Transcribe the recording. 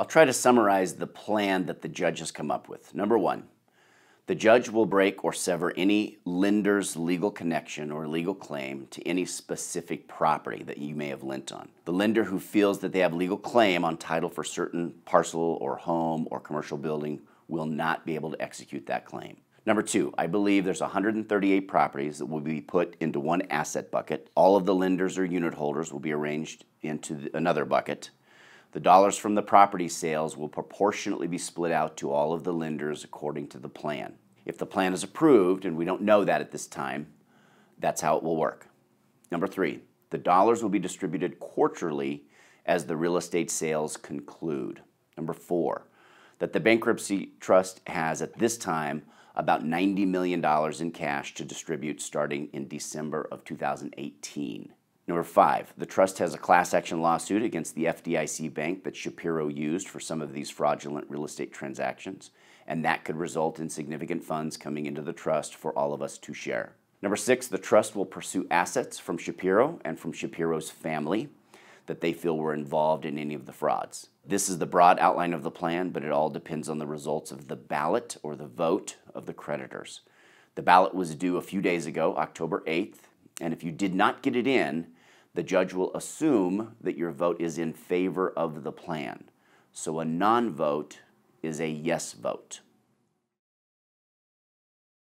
I'll try to summarize the plan that the judge has come up with. Number one, the judge will break or sever any lender's legal connection or legal claim to any specific property that you may have lent on. The lender who feels that they have legal claim on title for certain parcel or home or commercial building will not be able to execute that claim. Number two, I believe there's 138 properties that will be put into one asset bucket. All of the lenders or unit holders will be arranged into another bucket. The dollars from the property sales will proportionately be split out to all of the lenders according to the plan. If the plan is approved, and we don't know that at this time, that's how it will work. Number three, the dollars will be distributed quarterly as the real estate sales conclude. Number four, that the bankruptcy trust has at this time about $90 million in cash to distribute starting in December of 2018. Number five, the trust has a class action lawsuit against the FDIC bank that Shapiro used for some of these fraudulent real estate transactions, and that could result in significant funds coming into the trust for all of us to share. Number six, the trust will pursue assets from Shapiro and from Shapiro's family that they feel were involved in any of the frauds. This is the broad outline of the plan, but it all depends on the results of the ballot or the vote of the creditors. The ballot was due a few days ago, October 8th, and if you did not get it in, the judge will assume that your vote is in favor of the plan. So a non vote is a yes vote.